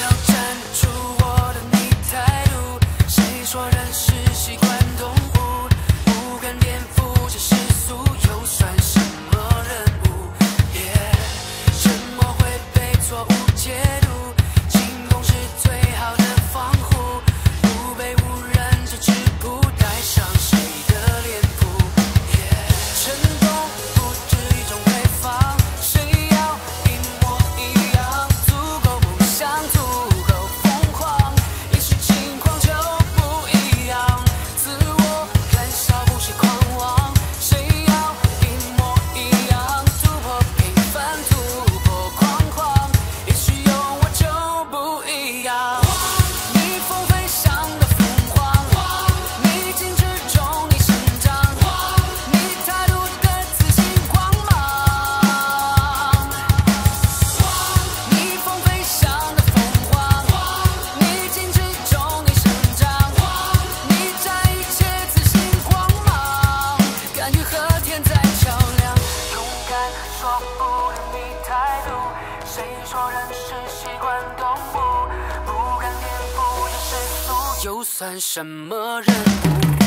要站得住我的逆态度。谁说人是习惯说人是习惯动物，不敢颠覆这世俗，又算什么人？